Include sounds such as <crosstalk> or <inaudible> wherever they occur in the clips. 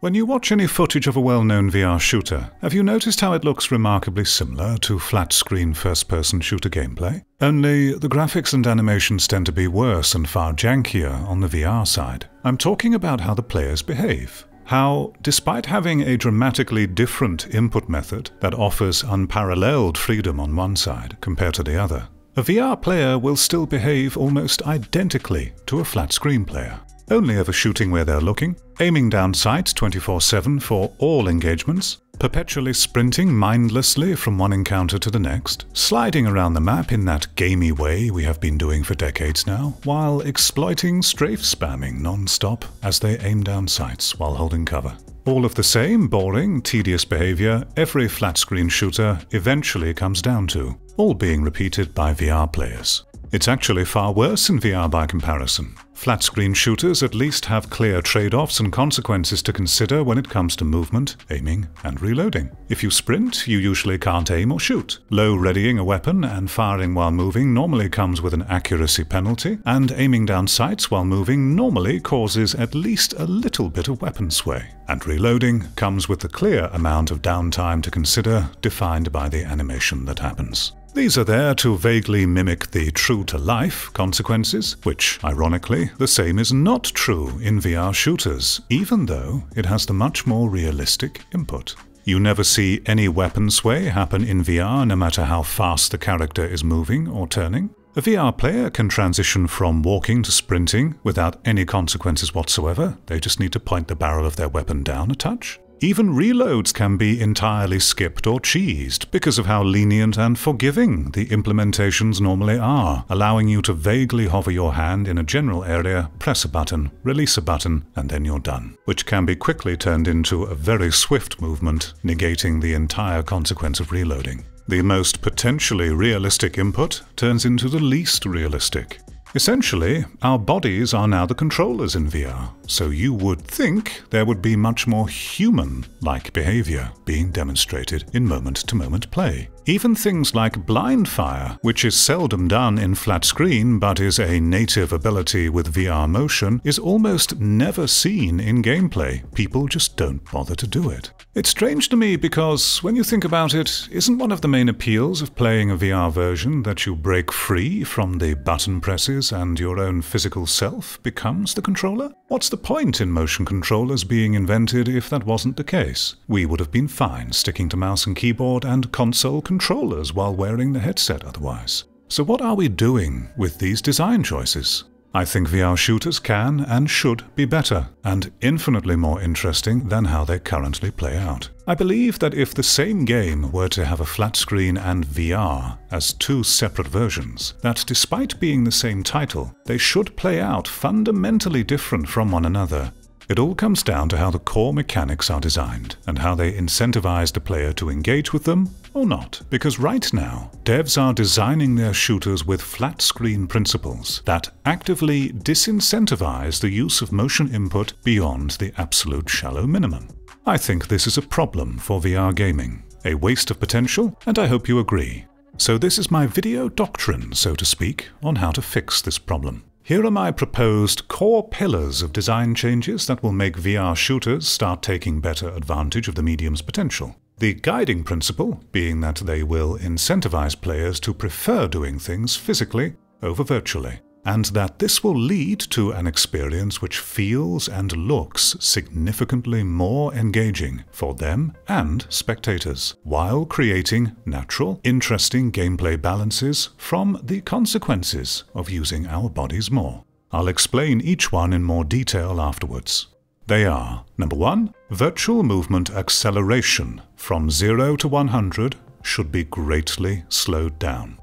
When you watch any footage of a well-known VR shooter, have you noticed how it looks remarkably similar to flat-screen first-person shooter gameplay? Only the graphics and animations tend to be worse and far jankier on the VR side. I'm talking about how the players behave. How, despite having a dramatically different input method that offers unparalleled freedom on one side compared to the other, a VR player will still behave almost identically to a flat-screen player only ever shooting where they're looking, aiming down sights 24-7 for all engagements, perpetually sprinting mindlessly from one encounter to the next, sliding around the map in that gamey way we have been doing for decades now, while exploiting strafe spamming non-stop as they aim down sights while holding cover. All of the same boring, tedious behavior every flat-screen shooter eventually comes down to, all being repeated by VR players. It's actually far worse in VR by comparison. Flat screen shooters at least have clear trade-offs and consequences to consider when it comes to movement, aiming, and reloading. If you sprint, you usually can't aim or shoot. Low readying a weapon and firing while moving normally comes with an accuracy penalty, and aiming down sights while moving normally causes at least a little bit of weapon sway. And reloading comes with the clear amount of downtime to consider, defined by the animation that happens. These are there to vaguely mimic the true-to-life consequences, which, ironically, the same is not true in VR shooters, even though it has the much more realistic input. You never see any weapon sway happen in VR no matter how fast the character is moving or turning. A VR player can transition from walking to sprinting without any consequences whatsoever, they just need to point the barrel of their weapon down a touch. Even reloads can be entirely skipped or cheesed because of how lenient and forgiving the implementations normally are, allowing you to vaguely hover your hand in a general area, press a button, release a button, and then you're done, which can be quickly turned into a very swift movement, negating the entire consequence of reloading. The most potentially realistic input turns into the least realistic. Essentially, our bodies are now the controllers in VR, so you would think there would be much more human-like behavior being demonstrated in moment-to-moment play. Even things like blind fire, which is seldom done in flat screen but is a native ability with VR motion, is almost never seen in gameplay. People just don't bother to do it. It's strange to me because, when you think about it, isn't one of the main appeals of playing a VR version that you break free from the button presses and your own physical self becomes the controller? What's the point in motion controllers being invented if that wasn't the case? We would have been fine sticking to mouse and keyboard and console controllers while wearing the headset otherwise. So what are we doing with these design choices? I think VR shooters can and should be better, and infinitely more interesting than how they currently play out. I believe that if the same game were to have a flat screen and VR as two separate versions, that despite being the same title, they should play out fundamentally different from one another, it all comes down to how the core mechanics are designed and how they incentivize the player to engage with them or not. Because right now, devs are designing their shooters with flat screen principles that actively disincentivize the use of motion input beyond the absolute shallow minimum. I think this is a problem for VR gaming, a waste of potential, and I hope you agree. So this is my video doctrine, so to speak, on how to fix this problem. Here are my proposed core pillars of design changes that will make VR shooters start taking better advantage of the medium's potential. The guiding principle being that they will incentivize players to prefer doing things physically over virtually and that this will lead to an experience which feels and looks significantly more engaging for them and spectators, while creating natural, interesting gameplay balances from the consequences of using our bodies more. I'll explain each one in more detail afterwards. They are number one, virtual movement acceleration from 0 to 100 should be greatly slowed down.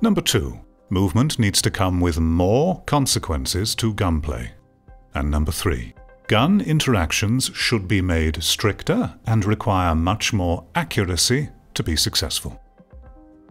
Number two, Movement needs to come with more consequences to gunplay. And number three, gun interactions should be made stricter and require much more accuracy to be successful.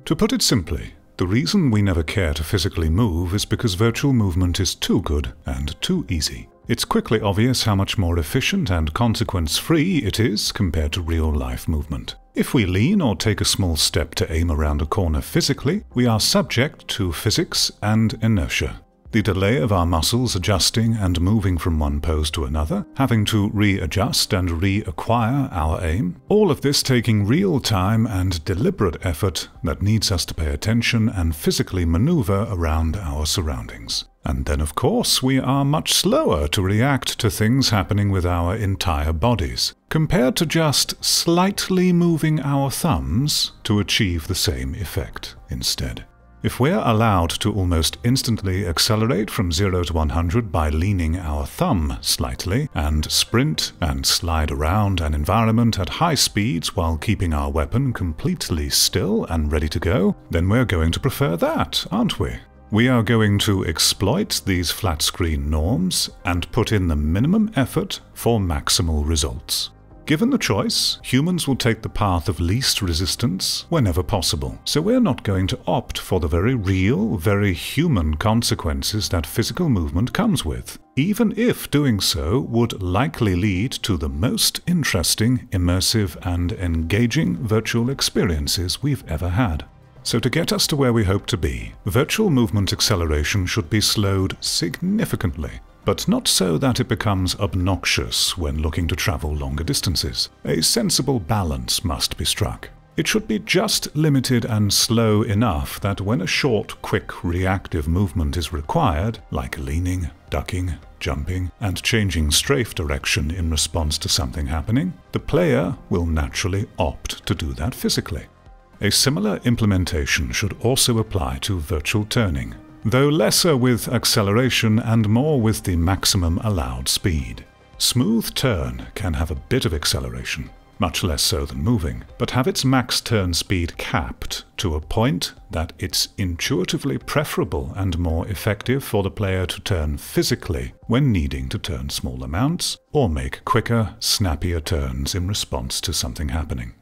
To put it simply, the reason we never care to physically move is because virtual movement is too good and too easy. It's quickly obvious how much more efficient and consequence-free it is compared to real-life movement. If we lean or take a small step to aim around a corner physically, we are subject to physics and inertia. The delay of our muscles adjusting and moving from one pose to another, having to readjust and reacquire our aim, all of this taking real time and deliberate effort that needs us to pay attention and physically maneuver around our surroundings. And then, of course, we are much slower to react to things happening with our entire bodies, compared to just slightly moving our thumbs to achieve the same effect instead. If we're allowed to almost instantly accelerate from 0 to 100 by leaning our thumb slightly, and sprint and slide around an environment at high speeds while keeping our weapon completely still and ready to go, then we're going to prefer that, aren't we? We are going to exploit these flat screen norms and put in the minimum effort for maximal results. Given the choice, humans will take the path of least resistance whenever possible, so we're not going to opt for the very real, very human consequences that physical movement comes with, even if doing so would likely lead to the most interesting, immersive, and engaging virtual experiences we've ever had. So to get us to where we hope to be, virtual movement acceleration should be slowed significantly but not so that it becomes obnoxious when looking to travel longer distances. A sensible balance must be struck. It should be just limited and slow enough that when a short, quick, reactive movement is required, like leaning, ducking, jumping, and changing strafe direction in response to something happening, the player will naturally opt to do that physically. A similar implementation should also apply to virtual turning, though lesser with acceleration and more with the maximum allowed speed. Smooth turn can have a bit of acceleration, much less so than moving, but have its max turn speed capped to a point that it's intuitively preferable and more effective for the player to turn physically when needing to turn small amounts or make quicker, snappier turns in response to something happening.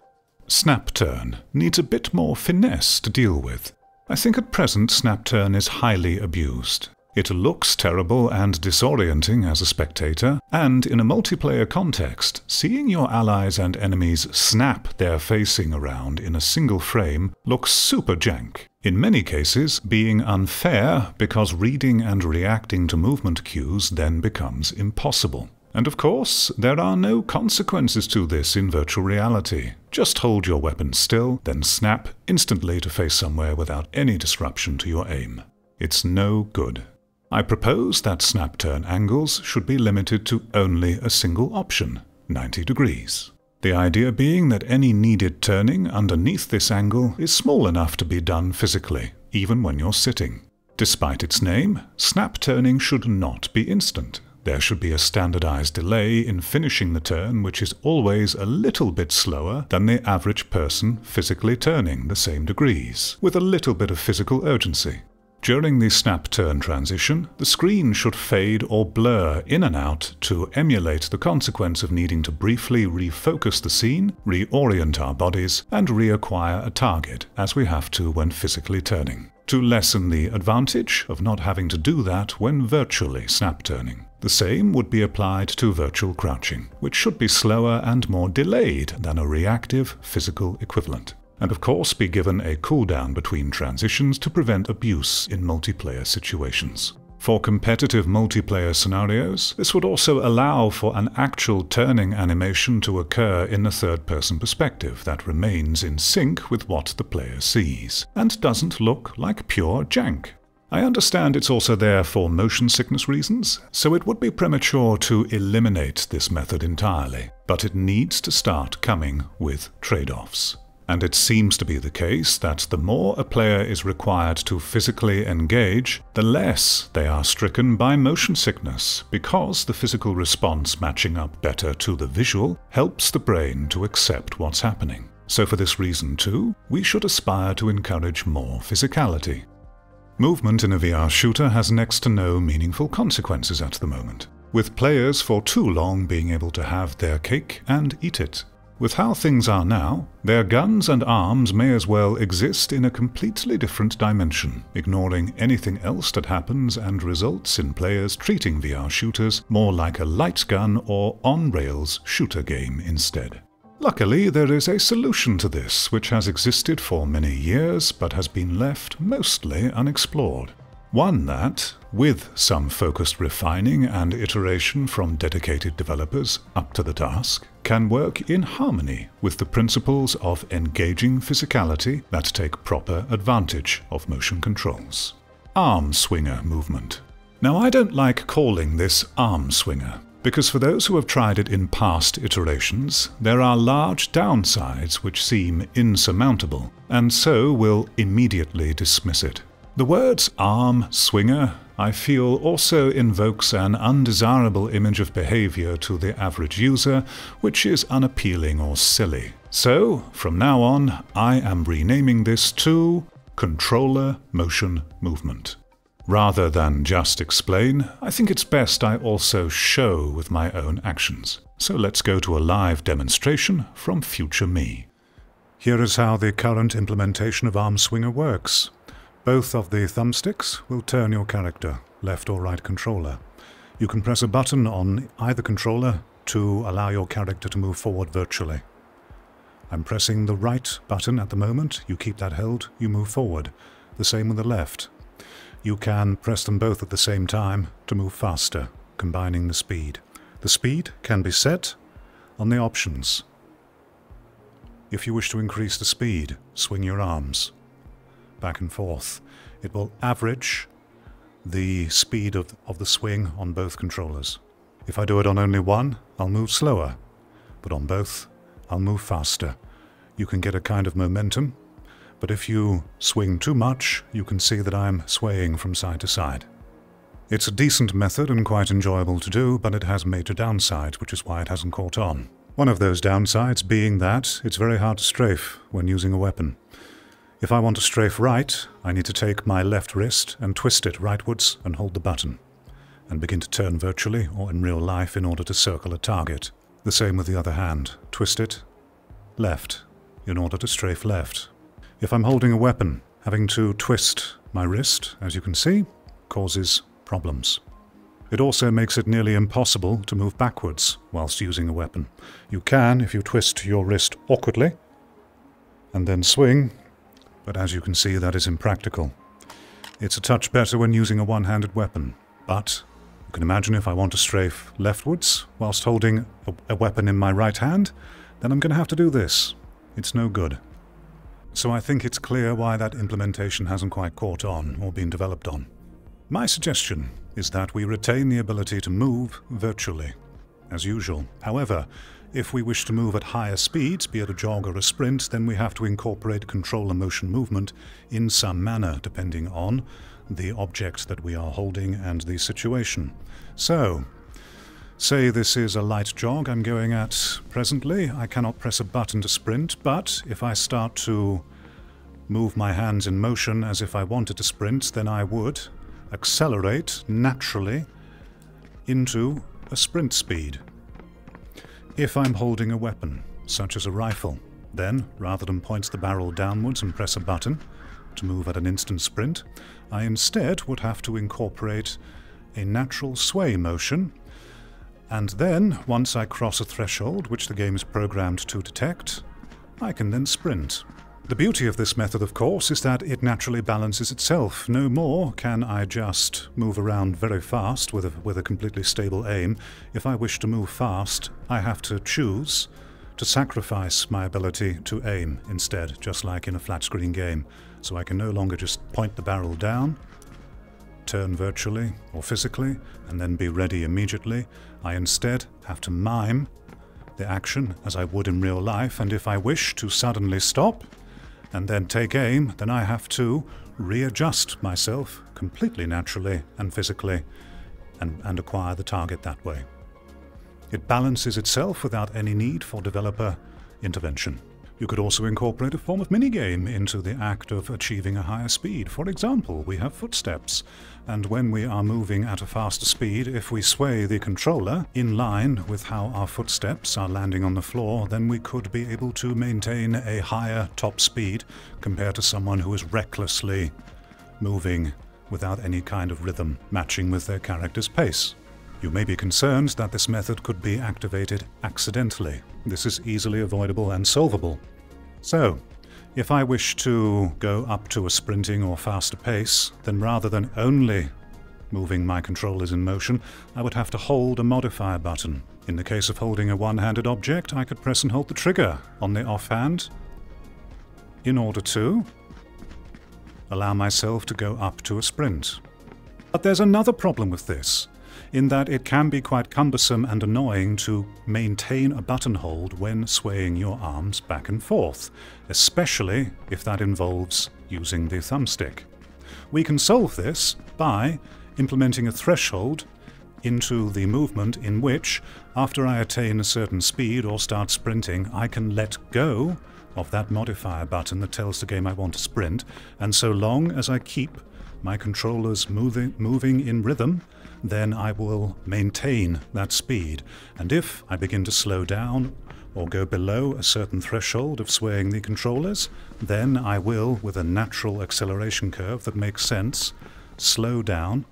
Snap turn needs a bit more finesse to deal with, I think at present snap turn is highly abused. It looks terrible and disorienting as a spectator, and in a multiplayer context, seeing your allies and enemies snap their facing around in a single frame looks super jank. In many cases, being unfair because reading and reacting to movement cues then becomes impossible. And of course, there are no consequences to this in virtual reality. Just hold your weapon still, then snap instantly to face somewhere without any disruption to your aim. It's no good. I propose that snap turn angles should be limited to only a single option, 90 degrees. The idea being that any needed turning underneath this angle is small enough to be done physically, even when you're sitting. Despite its name, snap turning should not be instant. There should be a standardized delay in finishing the turn which is always a little bit slower than the average person physically turning the same degrees, with a little bit of physical urgency. During the snap turn transition, the screen should fade or blur in and out to emulate the consequence of needing to briefly refocus the scene, reorient our bodies, and reacquire a target, as we have to when physically turning, to lessen the advantage of not having to do that when virtually snap turning. The same would be applied to virtual crouching, which should be slower and more delayed than a reactive physical equivalent, and of course be given a cooldown between transitions to prevent abuse in multiplayer situations. For competitive multiplayer scenarios, this would also allow for an actual turning animation to occur in a third-person perspective that remains in sync with what the player sees, and doesn't look like pure jank. I understand it's also there for motion sickness reasons, so it would be premature to eliminate this method entirely, but it needs to start coming with trade-offs. And it seems to be the case that the more a player is required to physically engage, the less they are stricken by motion sickness, because the physical response matching up better to the visual helps the brain to accept what's happening. So for this reason too, we should aspire to encourage more physicality. Movement in a VR shooter has next to no meaningful consequences at the moment, with players for too long being able to have their cake and eat it. With how things are now, their guns and arms may as well exist in a completely different dimension, ignoring anything else that happens and results in players treating VR shooters more like a light gun or on-rails shooter game instead. Luckily, there is a solution to this, which has existed for many years but has been left mostly unexplored. One that, with some focused refining and iteration from dedicated developers up to the task, can work in harmony with the principles of engaging physicality that take proper advantage of motion controls. Arm swinger movement. Now I don't like calling this arm swinger, because for those who have tried it in past iterations, there are large downsides which seem insurmountable, and so will immediately dismiss it. The words arm swinger, I feel, also invokes an undesirable image of behavior to the average user, which is unappealing or silly. So, from now on, I am renaming this to Controller Motion Movement. Rather than just explain, I think it's best I also show with my own actions. So let's go to a live demonstration from future me. Here is how the current implementation of Arm Swinger works. Both of the thumbsticks will turn your character, left or right controller. You can press a button on either controller to allow your character to move forward virtually. I'm pressing the right button at the moment, you keep that held, you move forward. The same with the left. You can press them both at the same time to move faster, combining the speed. The speed can be set on the options. If you wish to increase the speed, swing your arms back and forth. It will average the speed of, of the swing on both controllers. If I do it on only one, I'll move slower, but on both, I'll move faster. You can get a kind of momentum, but if you swing too much, you can see that I'm swaying from side to side. It's a decent method and quite enjoyable to do, but it has major downsides, which is why it hasn't caught on. One of those downsides being that it's very hard to strafe when using a weapon. If I want to strafe right, I need to take my left wrist and twist it rightwards and hold the button, and begin to turn virtually or in real life in order to circle a target. The same with the other hand. Twist it left in order to strafe left. If I'm holding a weapon, having to twist my wrist, as you can see, causes problems. It also makes it nearly impossible to move backwards whilst using a weapon. You can if you twist your wrist awkwardly and then swing but as you can see that is impractical. It's a touch better when using a one-handed weapon, but you can imagine if I want to strafe leftwards whilst holding a, a weapon in my right hand, then I'm going to have to do this. It's no good. So I think it's clear why that implementation hasn't quite caught on or been developed on. My suggestion is that we retain the ability to move virtually, as usual. However, if we wish to move at higher speeds, be it a jog or a sprint, then we have to incorporate controller motion movement in some manner, depending on the object that we are holding and the situation. So, say this is a light jog I'm going at presently. I cannot press a button to sprint, but if I start to move my hands in motion as if I wanted to sprint, then I would accelerate naturally into a sprint speed. If I'm holding a weapon, such as a rifle, then, rather than point the barrel downwards and press a button to move at an instant sprint, I instead would have to incorporate a natural sway motion, and then, once I cross a threshold which the game is programmed to detect, I can then sprint. The beauty of this method, of course, is that it naturally balances itself. No more can I just move around very fast with a, with a completely stable aim. If I wish to move fast, I have to choose to sacrifice my ability to aim instead, just like in a flat screen game. So I can no longer just point the barrel down, turn virtually or physically, and then be ready immediately. I instead have to mime the action as I would in real life, and if I wish to suddenly stop, and then take aim, then I have to readjust myself completely naturally and physically and, and acquire the target that way. It balances itself without any need for developer intervention. You could also incorporate a form of minigame into the act of achieving a higher speed. For example, we have footsteps, and when we are moving at a faster speed, if we sway the controller in line with how our footsteps are landing on the floor, then we could be able to maintain a higher top speed compared to someone who is recklessly moving without any kind of rhythm matching with their character's pace. You may be concerned that this method could be activated accidentally. This is easily avoidable and solvable. So, If I wish to go up to a sprinting or faster pace, then rather than only moving my controllers in motion, I would have to hold a modifier button. In the case of holding a one-handed object, I could press and hold the trigger on the offhand in order to allow myself to go up to a sprint. But there's another problem with this, in that it can be quite cumbersome and annoying to maintain a button hold when swaying your arms back and forth, especially if that involves using the thumbstick. We can solve this by implementing a threshold into the movement in which, after I attain a certain speed or start sprinting, I can let go of that modifier button that tells the game I want to sprint, and so long as I keep my controllers moving, moving in rhythm, then I will maintain that speed. And if I begin to slow down or go below a certain threshold of swaying the controllers, then I will, with a natural acceleration curve that makes sense, slow down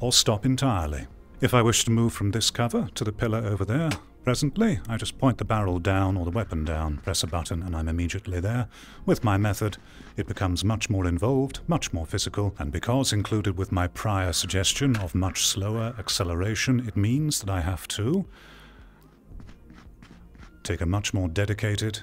or stop entirely. If I wish to move from this cover to the pillar over there, presently, I just point the barrel down or the weapon down, press a button, and I'm immediately there. With my method, it becomes much more involved, much more physical, and because included with my prior suggestion of much slower acceleration, it means that I have to take a much more dedicated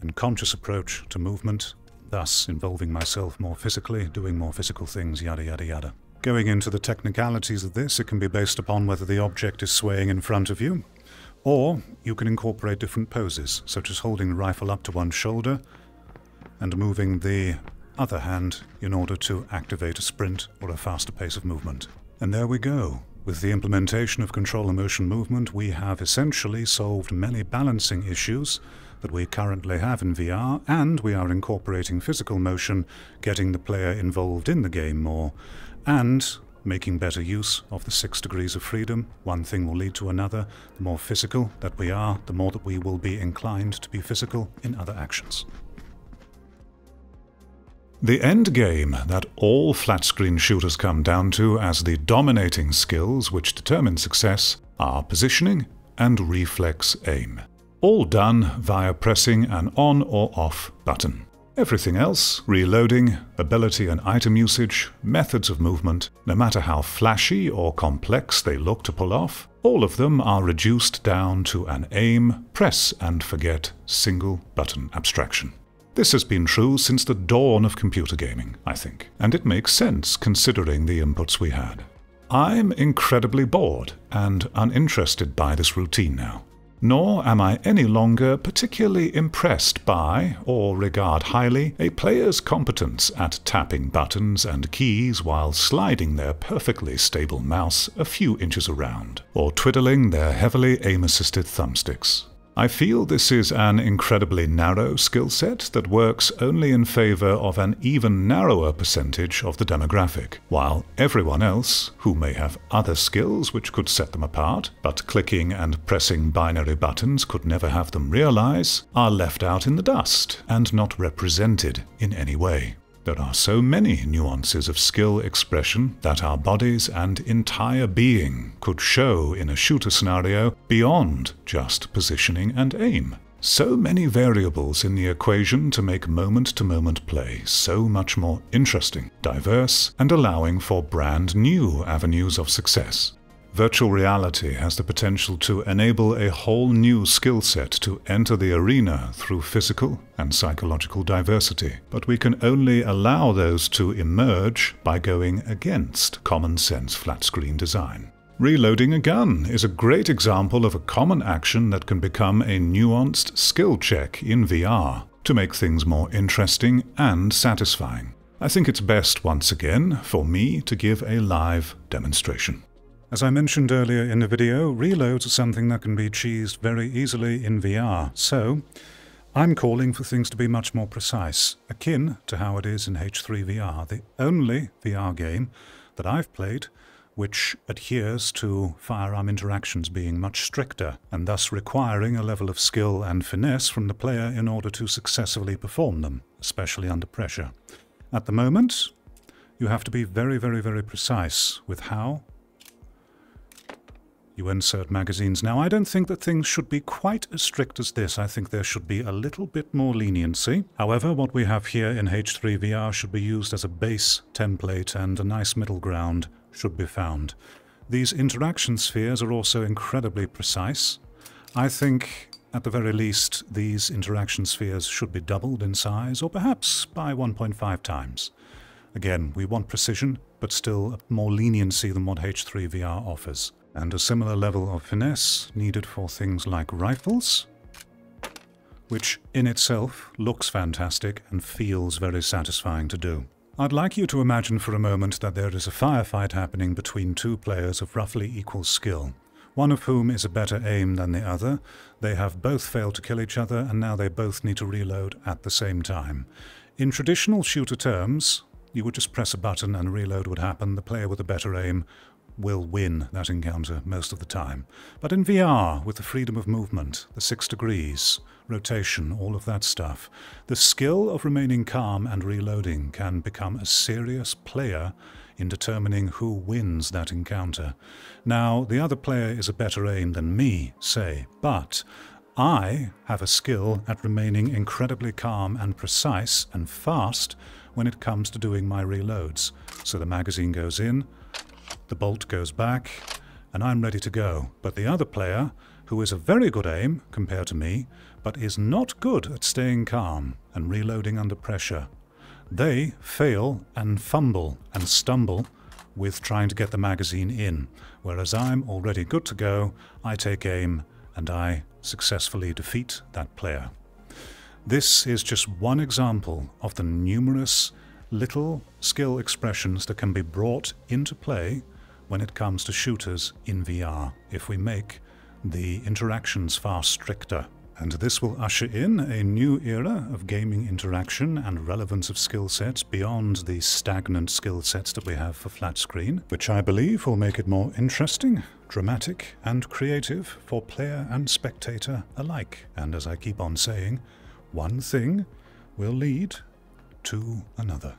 and conscious approach to movement, thus involving myself more physically, doing more physical things, yada yada yada. Going into the technicalities of this, it can be based upon whether the object is swaying in front of you, or you can incorporate different poses, such as holding the rifle up to one shoulder and moving the other hand in order to activate a sprint or a faster pace of movement. And there we go. With the implementation of controller motion movement, we have essentially solved many balancing issues that we currently have in VR, and we are incorporating physical motion, getting the player involved in the game more, and making better use of the six degrees of freedom. One thing will lead to another. The more physical that we are, the more that we will be inclined to be physical in other actions. The end game that all flat screen shooters come down to as the dominating skills which determine success are positioning and reflex aim. All done via pressing an on or off button. Everything else, reloading, ability and item usage, methods of movement, no matter how flashy or complex they look to pull off, all of them are reduced down to an aim, press and forget single button abstraction. This has been true since the dawn of computer gaming, I think, and it makes sense considering the inputs we had. I'm incredibly bored and uninterested by this routine now nor am I any longer particularly impressed by, or regard highly, a player's competence at tapping buttons and keys while sliding their perfectly stable mouse a few inches around, or twiddling their heavily aim-assisted thumbsticks. I feel this is an incredibly narrow skill set that works only in favor of an even narrower percentage of the demographic, while everyone else, who may have other skills which could set them apart, but clicking and pressing binary buttons could never have them realize, are left out in the dust and not represented in any way. There are so many nuances of skill expression that our bodies and entire being could show in a shooter scenario beyond just positioning and aim. So many variables in the equation to make moment to moment play so much more interesting, diverse, and allowing for brand new avenues of success. Virtual reality has the potential to enable a whole new skill set to enter the arena through physical and psychological diversity, but we can only allow those to emerge by going against common sense flat screen design. Reloading a gun is a great example of a common action that can become a nuanced skill check in VR to make things more interesting and satisfying. I think it's best once again for me to give a live demonstration. As I mentioned earlier in the video, reloads are something that can be cheesed very easily in VR, so I'm calling for things to be much more precise, akin to how it is in H3 VR, the only VR game that I've played which adheres to firearm interactions being much stricter, and thus requiring a level of skill and finesse from the player in order to successfully perform them, especially under pressure. At the moment, you have to be very, very, very precise with how you insert magazines. Now, I don't think that things should be quite as strict as this. I think there should be a little bit more leniency. However, what we have here in H3VR should be used as a base template and a nice middle ground should be found. These interaction spheres are also incredibly precise. I think, at the very least, these interaction spheres should be doubled in size, or perhaps by 1.5 times. Again, we want precision, but still more leniency than what H3VR offers and a similar level of finesse needed for things like rifles, which in itself looks fantastic and feels very satisfying to do. I'd like you to imagine for a moment that there is a firefight happening between two players of roughly equal skill, one of whom is a better aim than the other. They have both failed to kill each other and now they both need to reload at the same time. In traditional shooter terms, you would just press a button and reload would happen. The player with a better aim will win that encounter most of the time. But in VR, with the freedom of movement, the six degrees, rotation, all of that stuff, the skill of remaining calm and reloading can become a serious player in determining who wins that encounter. Now, the other player is a better aim than me, say, but I have a skill at remaining incredibly calm and precise and fast when it comes to doing my reloads. So the magazine goes in, the bolt goes back, and I'm ready to go. But the other player, who is a very good aim compared to me, but is not good at staying calm and reloading under pressure, they fail and fumble and stumble with trying to get the magazine in, whereas I'm already good to go, I take aim and I successfully defeat that player. This is just one example of the numerous little skill expressions that can be brought into play when it comes to shooters in VR if we make the interactions far stricter. And this will usher in a new era of gaming interaction and relevance of skill sets beyond the stagnant skill sets that we have for flat screen, which I believe will make it more interesting, dramatic, and creative for player and spectator alike. And as I keep on saying, one thing will lead to another.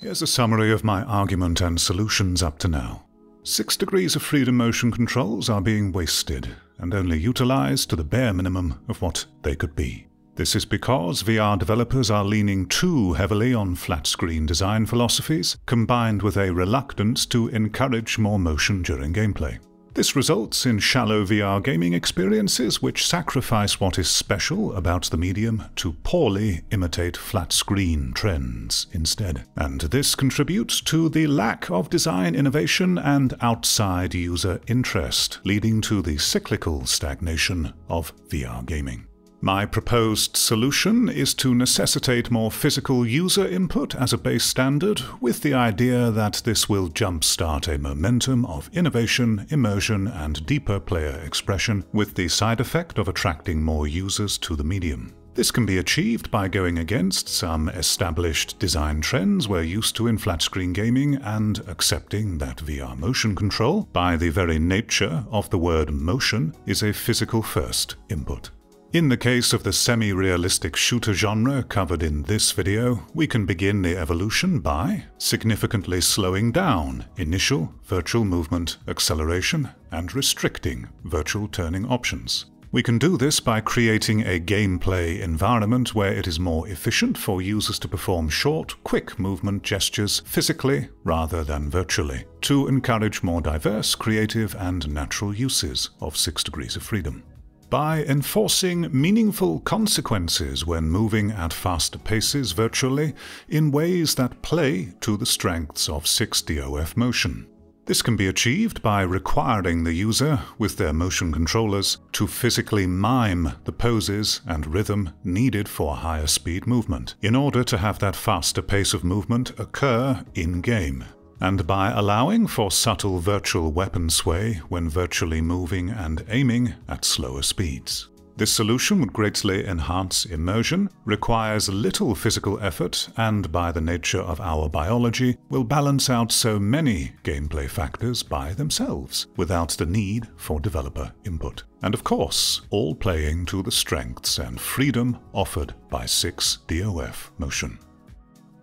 Here's a summary of my argument and solutions up to now. Six degrees of freedom motion controls are being wasted and only utilized to the bare minimum of what they could be. This is because VR developers are leaning too heavily on flat screen design philosophies, combined with a reluctance to encourage more motion during gameplay. This results in shallow VR gaming experiences which sacrifice what is special about the medium to poorly imitate flat screen trends instead. And this contributes to the lack of design innovation and outside user interest, leading to the cyclical stagnation of VR gaming. My proposed solution is to necessitate more physical user input as a base standard, with the idea that this will jumpstart a momentum of innovation, immersion, and deeper player expression, with the side effect of attracting more users to the medium. This can be achieved by going against some established design trends we're used to in flat screen gaming and accepting that VR motion control, by the very nature of the word motion, is a physical first input. In the case of the semi-realistic shooter genre covered in this video, we can begin the evolution by significantly slowing down initial virtual movement acceleration and restricting virtual turning options. We can do this by creating a gameplay environment where it is more efficient for users to perform short, quick movement gestures physically rather than virtually, to encourage more diverse, creative and natural uses of 6 degrees of freedom by enforcing meaningful consequences when moving at faster paces virtually in ways that play to the strengths of 6DOF motion. This can be achieved by requiring the user, with their motion controllers, to physically mime the poses and rhythm needed for higher speed movement, in order to have that faster pace of movement occur in-game and by allowing for subtle virtual weapon sway when virtually moving and aiming at slower speeds. This solution would greatly enhance immersion, requires little physical effort, and by the nature of our biology, will balance out so many gameplay factors by themselves, without the need for developer input. And of course, all playing to the strengths and freedom offered by 6DOF motion.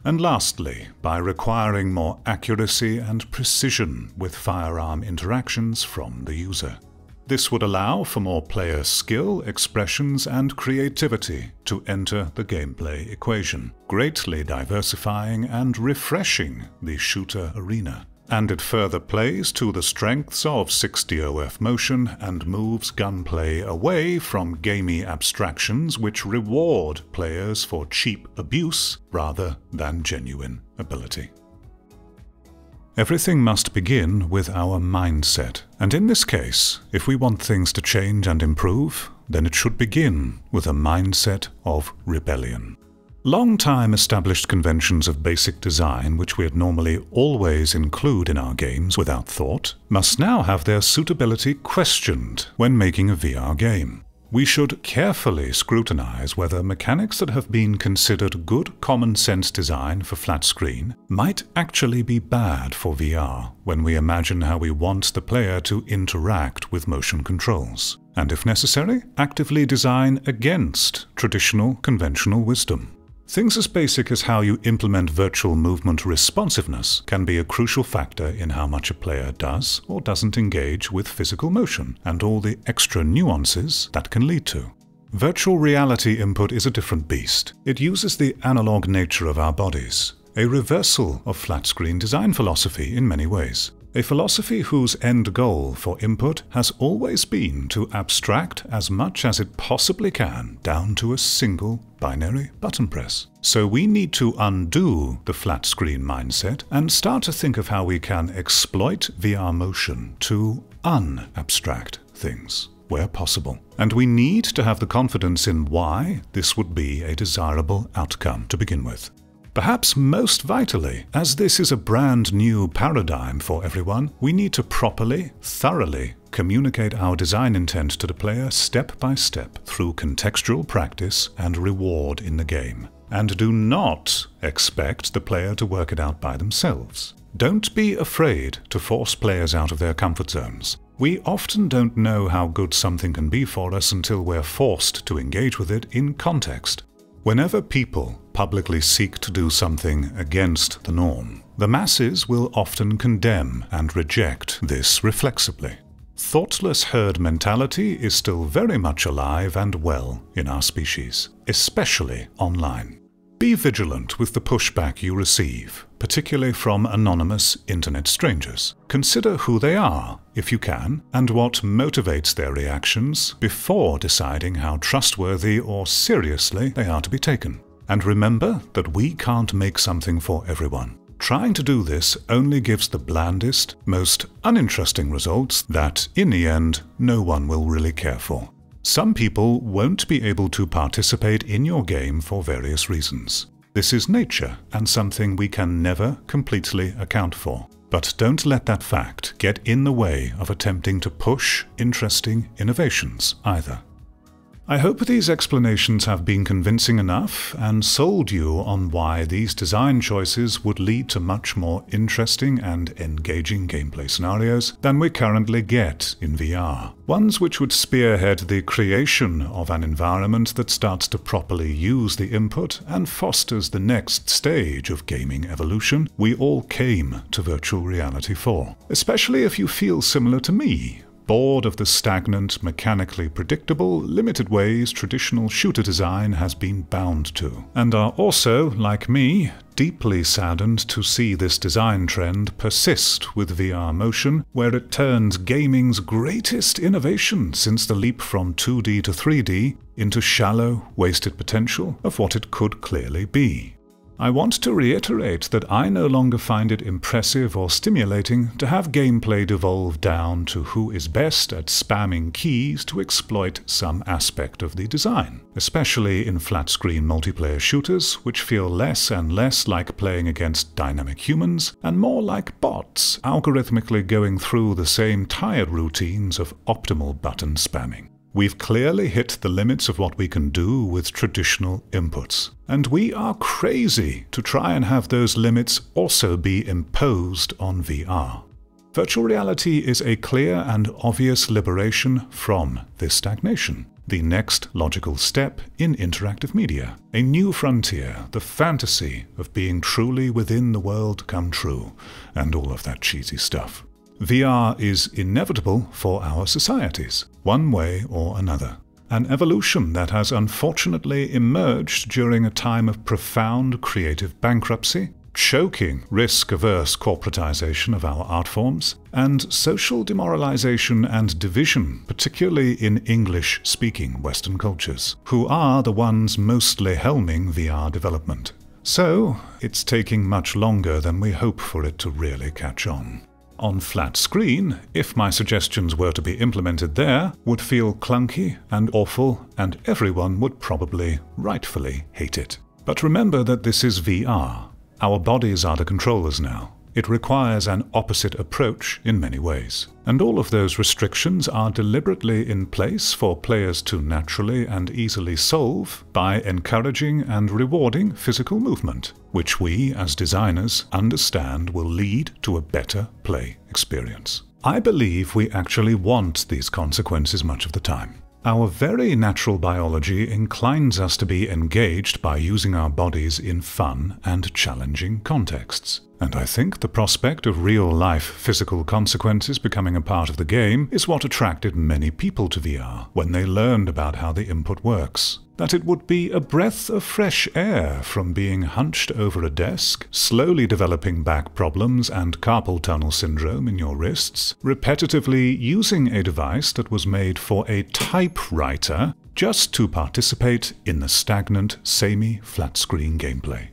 And lastly, by requiring more accuracy and precision with firearm interactions from the user. This would allow for more player skill, expressions, and creativity to enter the gameplay equation, greatly diversifying and refreshing the shooter arena. And it further plays to the strengths of 6DOF motion and moves gunplay away from gamey abstractions which reward players for cheap abuse rather than genuine ability. Everything must begin with our mindset. And in this case, if we want things to change and improve, then it should begin with a mindset of rebellion. Long-time established conventions of basic design, which we'd normally always include in our games without thought, must now have their suitability questioned when making a VR game we should carefully scrutinize whether mechanics that have been considered good common sense design for flat screen might actually be bad for VR when we imagine how we want the player to interact with motion controls, and if necessary, actively design against traditional conventional wisdom. Things as basic as how you implement virtual movement responsiveness can be a crucial factor in how much a player does or doesn't engage with physical motion and all the extra nuances that can lead to. Virtual reality input is a different beast. It uses the analog nature of our bodies, a reversal of flat screen design philosophy in many ways a philosophy whose end goal for input has always been to abstract as much as it possibly can down to a single binary button press. So we need to undo the flat screen mindset and start to think of how we can exploit VR motion to unabstract things where possible. And we need to have the confidence in why this would be a desirable outcome to begin with. Perhaps most vitally, as this is a brand new paradigm for everyone, we need to properly, thoroughly communicate our design intent to the player step by step through contextual practice and reward in the game. And do not expect the player to work it out by themselves. Don't be afraid to force players out of their comfort zones. We often don't know how good something can be for us until we're forced to engage with it in context. Whenever people publicly seek to do something against the norm, the masses will often condemn and reject this reflexively. Thoughtless herd mentality is still very much alive and well in our species, especially online. Be vigilant with the pushback you receive, particularly from anonymous internet strangers. Consider who they are, if you can, and what motivates their reactions before deciding how trustworthy or seriously they are to be taken. And remember that we can't make something for everyone. Trying to do this only gives the blandest, most uninteresting results that, in the end, no one will really care for. Some people won't be able to participate in your game for various reasons. This is nature and something we can never completely account for. But don't let that fact get in the way of attempting to push interesting innovations either. I hope these explanations have been convincing enough and sold you on why these design choices would lead to much more interesting and engaging gameplay scenarios than we currently get in VR. Ones which would spearhead the creation of an environment that starts to properly use the input and fosters the next stage of gaming evolution we all came to virtual reality for. Especially if you feel similar to me, bored of the stagnant, mechanically predictable, limited ways traditional shooter design has been bound to, and are also, like me, deeply saddened to see this design trend persist with VR motion, where it turns gaming's greatest innovation since the leap from 2D to 3D into shallow, wasted potential of what it could clearly be. I want to reiterate that I no longer find it impressive or stimulating to have gameplay devolve down to who is best at spamming keys to exploit some aspect of the design, especially in flat screen multiplayer shooters, which feel less and less like playing against dynamic humans and more like bots algorithmically going through the same tired routines of optimal button spamming. We've clearly hit the limits of what we can do with traditional inputs. And we are crazy to try and have those limits also be imposed on VR. Virtual reality is a clear and obvious liberation from this stagnation. the next logical step in interactive media. A new frontier, the fantasy of being truly within the world come true, and all of that cheesy stuff. VR is inevitable for our societies, one way or another. An evolution that has unfortunately emerged during a time of profound creative bankruptcy choking risk averse corporatization of our art forms, and social demoralization and division, particularly in English speaking Western cultures, who are the ones mostly helming VR development. So, it's taking much longer than we hope for it to really catch on. On flat screen, if my suggestions were to be implemented there, would feel clunky and awful, and everyone would probably rightfully hate it. But remember that this is VR, our bodies are the controllers now. It requires an opposite approach in many ways. And all of those restrictions are deliberately in place for players to naturally and easily solve by encouraging and rewarding physical movement, which we as designers understand will lead to a better play experience. I believe we actually want these consequences much of the time. Our very natural biology inclines us to be engaged by using our bodies in fun and challenging contexts. And I think the prospect of real life physical consequences becoming a part of the game is what attracted many people to VR when they learned about how the input works that it would be a breath of fresh air from being hunched over a desk, slowly developing back problems and carpal tunnel syndrome in your wrists, repetitively using a device that was made for a typewriter just to participate in the stagnant, samey flat screen gameplay.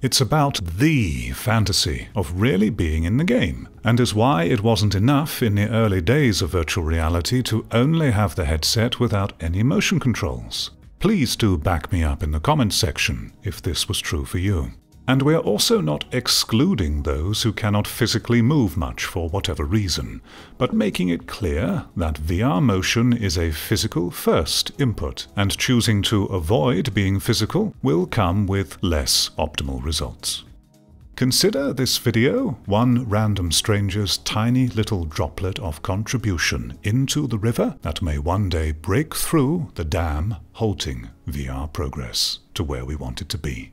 It's about the fantasy of really being in the game, and is why it wasn't enough in the early days of virtual reality to only have the headset without any motion controls. Please do back me up in the comments section if this was true for you. And we are also not excluding those who cannot physically move much for whatever reason, but making it clear that VR motion is a physical first input, and choosing to avoid being physical will come with less optimal results. Consider this video one random stranger's tiny little droplet of contribution into the river that may one day break through the dam halting VR progress to where we want it to be.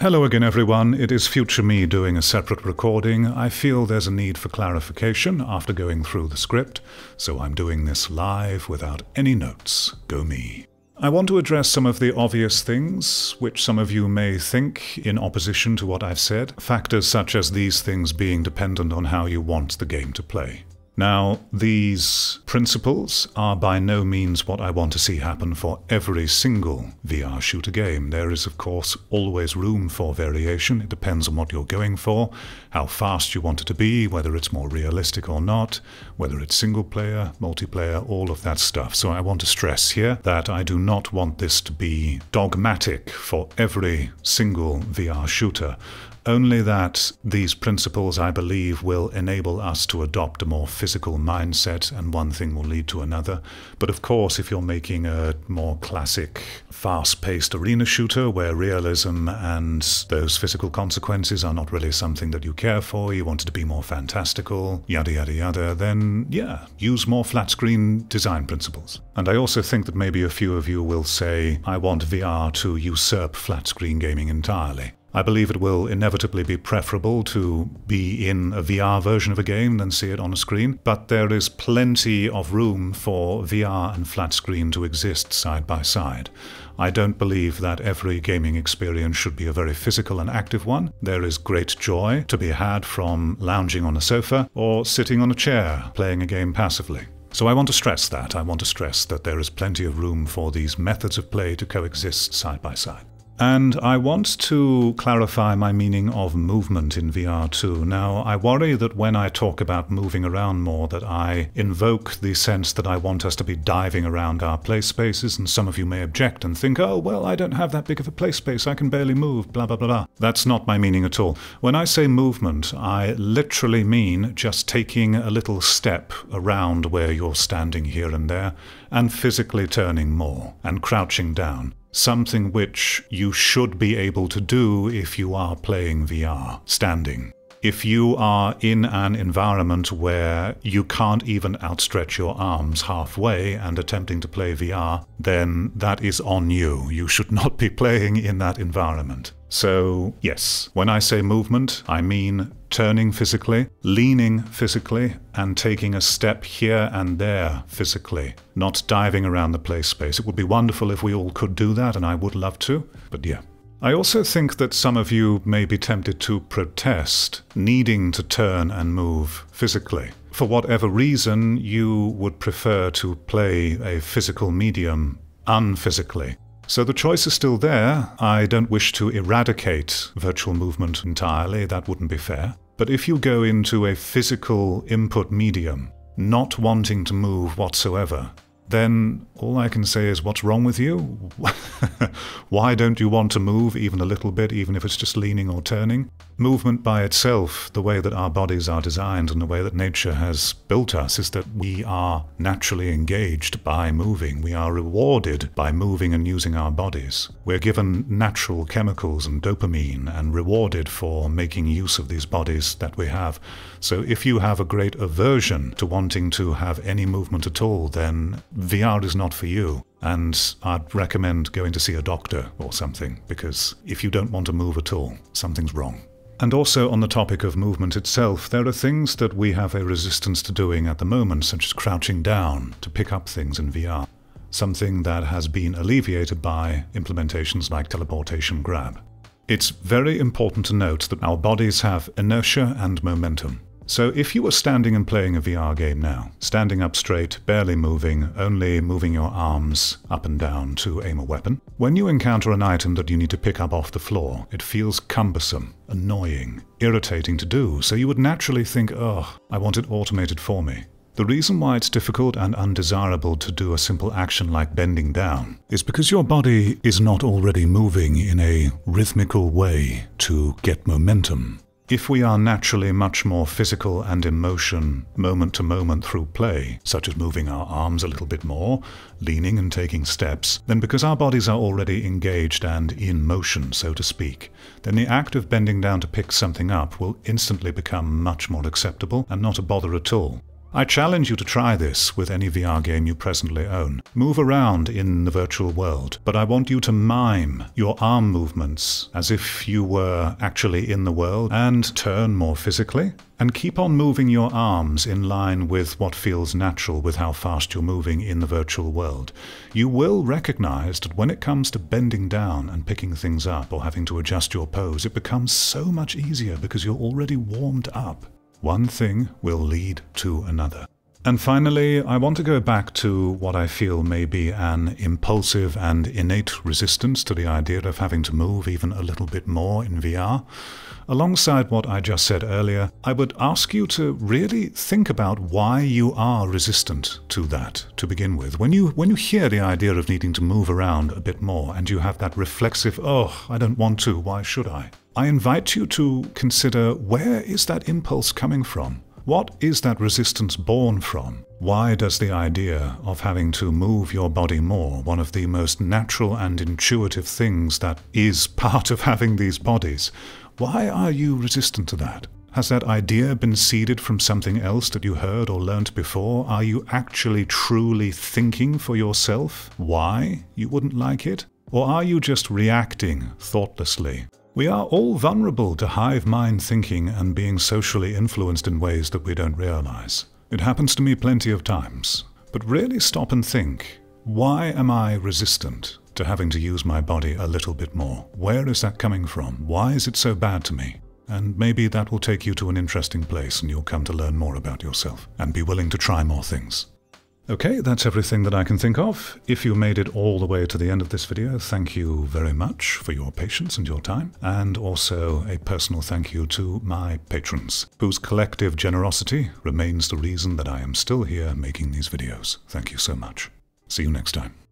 Hello again everyone, it is future me doing a separate recording. I feel there's a need for clarification after going through the script, so I'm doing this live without any notes. Go me. I want to address some of the obvious things, which some of you may think in opposition to what I've said, factors such as these things being dependent on how you want the game to play. Now, these principles are by no means what I want to see happen for every single VR shooter game. There is, of course, always room for variation. It depends on what you're going for, how fast you want it to be, whether it's more realistic or not, whether it's single player, multiplayer, all of that stuff. So I want to stress here that I do not want this to be dogmatic for every single VR shooter only that these principles, I believe, will enable us to adopt a more physical mindset, and one thing will lead to another. But of course, if you're making a more classic, fast paced arena shooter where realism and those physical consequences are not really something that you care for, you want it to be more fantastical, yada yada yada, then yeah, use more flat screen design principles. And I also think that maybe a few of you will say, I want VR to usurp flat screen gaming entirely. I believe it will inevitably be preferable to be in a VR version of a game than see it on a screen, but there is plenty of room for VR and flat screen to exist side by side. I don't believe that every gaming experience should be a very physical and active one. There is great joy to be had from lounging on a sofa or sitting on a chair playing a game passively. So I want to stress that. I want to stress that there is plenty of room for these methods of play to coexist side by side. And I want to clarify my meaning of movement in VR too. Now, I worry that when I talk about moving around more, that I invoke the sense that I want us to be diving around our play spaces, and some of you may object and think, oh, well, I don't have that big of a play space, I can barely move, blah, blah, blah, blah. That's not my meaning at all. When I say movement, I literally mean just taking a little step around where you're standing here and there, and physically turning more, and crouching down something which you should be able to do if you are playing VR, standing If you are in an environment where you can't even outstretch your arms halfway and attempting to play VR, then that is on you. You should not be <laughs> playing in that environment. So, yes, when I say movement, I mean turning physically, leaning physically, and taking a step here and there physically, not diving around the play space. It would be wonderful if we all could do that, and I would love to, but yeah. I also think that some of you may be tempted to protest needing to turn and move physically. For whatever reason, you would prefer to play a physical medium unphysically. So the choice is still there. I don't wish to eradicate virtual movement entirely, that wouldn't be fair. But if you go into a physical input medium, not wanting to move whatsoever, then all I can say is, what's wrong with you? <laughs> Why don't you want to move even a little bit, even if it's just leaning or turning? Movement by itself, the way that our bodies are designed and the way that nature has built us, is that we are naturally engaged by moving. We are rewarded by moving and using our bodies. We're given natural chemicals and dopamine and rewarded for making use of these bodies that we have. So if you have a great aversion to wanting to have any movement at all, then VR is not for you. And I'd recommend going to see a doctor or something, because if you don't want to move at all, something's wrong. And also on the topic of movement itself, there are things that we have a resistance to doing at the moment, such as crouching down to pick up things in VR, something that has been alleviated by implementations like teleportation grab. It's very important to note that our bodies have inertia and momentum. So if you were standing and playing a VR game now, standing up straight, barely moving, only moving your arms up and down to aim a weapon, when you encounter an item that you need to pick up off the floor, it feels cumbersome, annoying, irritating to do, so you would naturally think, oh, I want it automated for me. The reason why it's difficult and undesirable to do a simple action like bending down is because your body is not already moving in a rhythmical way to get momentum. If we are naturally much more physical and emotion moment to moment through play, such as moving our arms a little bit more, leaning and taking steps, then because our bodies are already engaged and in motion, so to speak, then the act of bending down to pick something up will instantly become much more acceptable and not a bother at all. I challenge you to try this with any VR game you presently own. Move around in the virtual world, but I want you to mime your arm movements as if you were actually in the world and turn more physically. And keep on moving your arms in line with what feels natural with how fast you're moving in the virtual world. You will recognize that when it comes to bending down and picking things up or having to adjust your pose, it becomes so much easier because you're already warmed up. One thing will lead to another. And finally, I want to go back to what I feel may be an impulsive and innate resistance to the idea of having to move even a little bit more in VR. Alongside what I just said earlier, I would ask you to really think about why you are resistant to that to begin with. When you when you hear the idea of needing to move around a bit more and you have that reflexive, oh, I don't want to, why should I? I invite you to consider where is that impulse coming from? What is that resistance born from? Why does the idea of having to move your body more, one of the most natural and intuitive things that is <laughs> part of having these bodies, why are you resistant to that? Has that idea been seeded from something else that you heard or learnt before? Are you actually truly thinking for yourself why you wouldn't like it? Or are you just reacting thoughtlessly? We are all vulnerable to hive mind thinking and being socially influenced in ways that we don't realize. It happens to me plenty of times. But really stop and think why am I resistant to having to use my body a little bit more? Where is that coming from? Why is it so bad to me? And maybe that will take you to an interesting place and you'll come to learn more about yourself and be willing to try more things. Okay, that's everything that I can think of. If you made it all the way to the end of this video, thank you very much for your patience and your time. And also a personal thank you to my patrons, whose collective generosity remains the reason that I am still here making these videos. Thank you so much. See you next time.